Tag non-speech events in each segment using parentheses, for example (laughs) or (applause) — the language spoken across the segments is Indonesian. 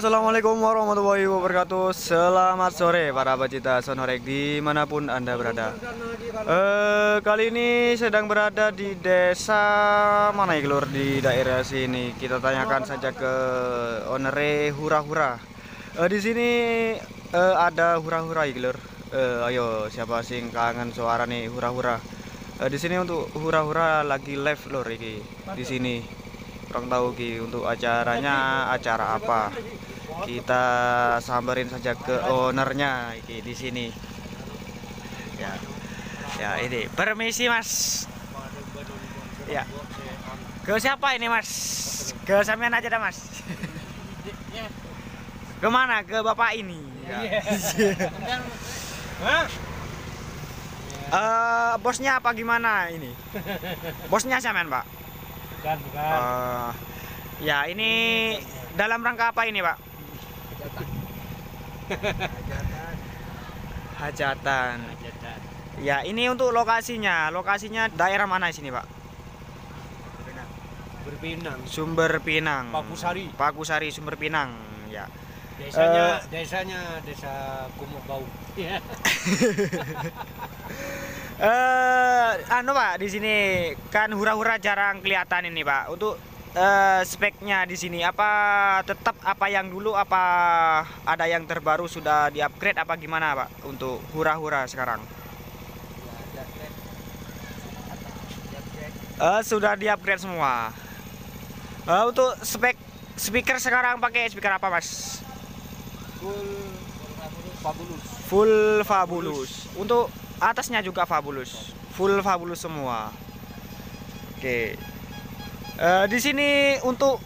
Assalamualaikum warahmatullahi wabarakatuh. Selamat sore para pecinta sonorek di mana pun anda berada. Eh, kali ini sedang berada di desa mana ya, Lur? Di daerah sini. Kita tanyakan saja ke onere hura-hura. Eh, di sini eh, ada hura-hura ya, Lur. Eh, ayo, siapa sih kangen suara nih hura-hura? Di sini untuk hura-hura lagi live Lur iki di sini kurang tahu Ki untuk acaranya acara apa kita samperin saja ke ownernya Ki di sini. Ya. Ya ini. Permisi mas. Ya. Ke siapa ini mas? Ke sampean aja dah mas. Ke mana ke bapak ini. Ya. (laughs) Eh, bosnya apa gimana ini? Bosnya sampean pak? Bukan, bukan. Eh, ya ini dalam rangka apa ini pak? Hajatan. Ya ini untuk lokasinya, lokasinya daerah mana sini pak? Berpinang. Sumber Pinang. Pakusari. Pakusari Sumber Pinang. Ya. Desanya, desanya desa Kumuk Bau. Iya. (laughs) Eh, anu pak di sini kan hura-hura jarang kelihatan ini pak. Untuk eh, speknya di sini apa tetap apa yang dulu apa ada yang terbaru sudah di-upgrade apa gimana pak untuk hura-hura sekarang? Eh, sudah di-upgrade semua. Eh, untuk spek speaker sekarang pakai speaker apa mas? Full fabulous. Full fabulous. Untuk atasnya juga fabulous. Full fabulous semua. Oke. Eh, di sini untuk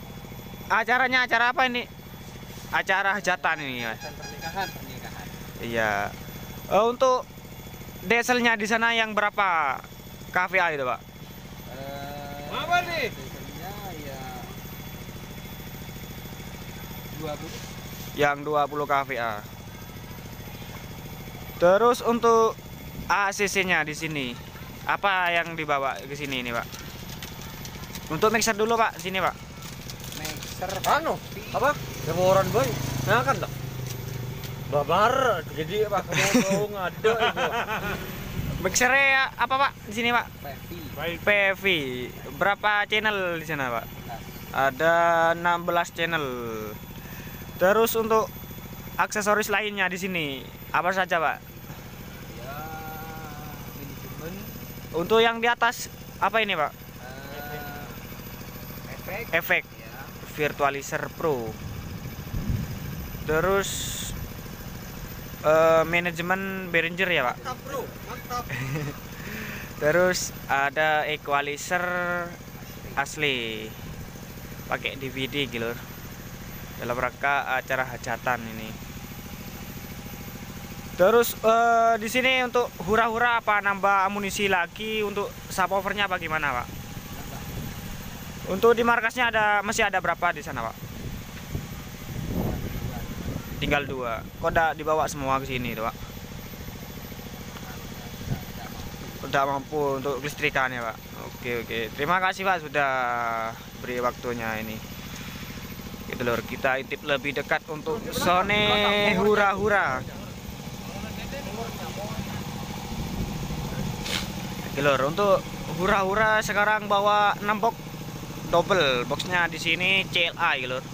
acaranya acara apa ini? Acara hajatan ini ya. Dan pernikahan, pernikahan. Iya. Eh, untuk deselnya di sana yang berapa KVA itu, Pak? Eh, Apa nih? Desanya ya 20 Yang 20 KVA. Terus untuk ACC-nya di sini apa yang dibawa ke sini ini, Pak? Untuk mixer dulu, Pak. Sini, Pak. mixer anu apa demoran boy nah kan tak babar jadi apa kamu ngado itu Mixernya apa, Pak? Di sini, Pak. Pevi. PV. Berapa channel di sana, Pak? Ada 16 channel. Terus untuk aksesoris lainnya di sini apa saja, Pak? Ya manajemen Untuk yang di atas apa ini, Pak? Efek Efek ya Virtualizer Pro. Terus eh, manajemen Behringer ya, Pak? mantap bro mantap (laughs) Terus ada equalizer asli pakai DVD gitu dalam rangka acara hajatan ini. Terus eh, di sini untuk hura-hura apa nambah amunisi lagi untuk subwoofernya apa gimana pak? Untuk di markasnya ada masih ada berapa di sana pak? Tinggal dua. Kok udah dibawa semua ke sini pak? Udah mampu untuk listrikannya pak. Oke oke. Terima kasih pak sudah beri waktunya ini. Itu lur kita intip lebih dekat untuk Sone hura-hura. Oke lur untuk hura-hura sekarang bawa 6 box double boxnya di sini CLA ya lur.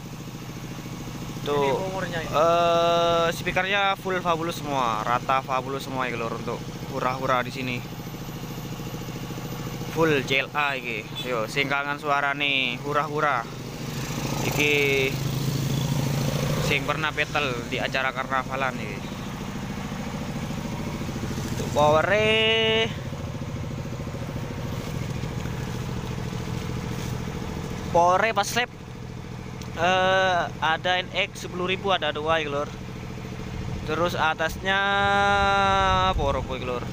Tuh umurnya eh speakernya full fabulous semua, rata fabulous semua ya lur untuk hura-hura di sini. Full CLA iki. Yo singkangan suara nih, hura-hura. Iki sing pernah battle di acara karnavalan iki. Untuk powernya Powernya pas lap eh ada NX 10.000 ada dua ya lur. Terus atasnya apa ya lur?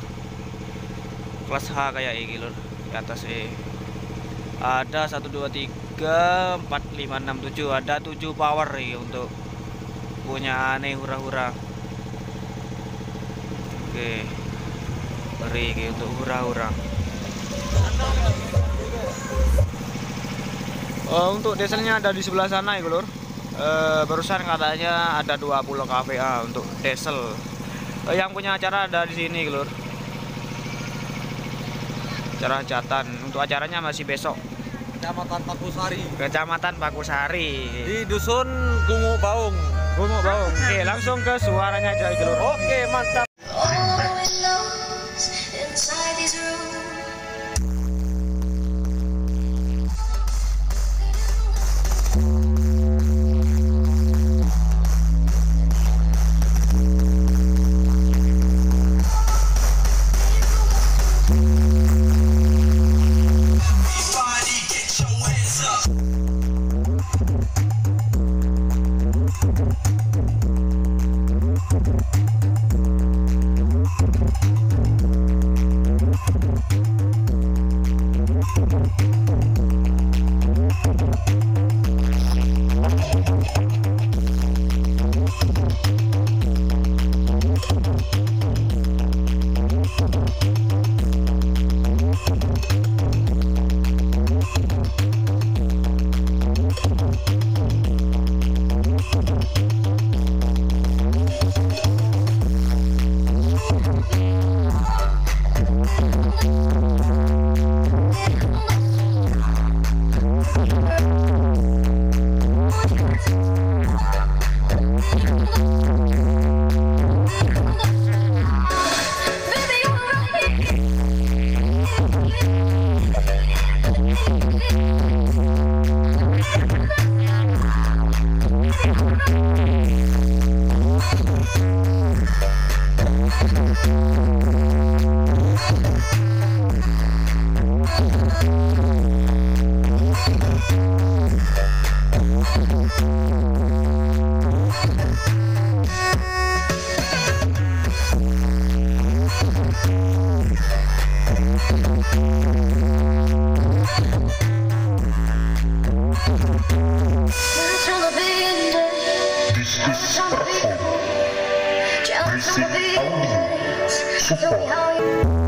Kelas H kayak ini lur di atas E. Ada 1 2 3 4 5 6 7 ada 7 power ya untuk punya aneh hura-hura. Oke. Beri untuk hura-hura Oh, untuk deselnya ada di sebelah sana ya, Lur. Eh, barusan katanya ada 20 KVA untuk diesel. Eh, yang punya acara ada di sini, Lur. Acara hajatan. Untuk acaranya masih besok. Kecamatan Pakusari Kecamatan Pakusari. di dusun Gunung Baung. Bunguk Baung. Oke, langsung ke suaranya aja, Lur. Oke, mantap. Show me how you.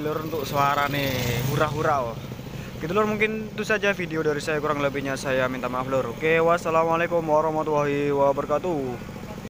Lur untuk suara nih. Hura-hura. oh. gitu lor mungkin itu saja video dari saya kurang lebihnya saya minta maaf lor oke wassalamualaikum warahmatullahi wabarakatuh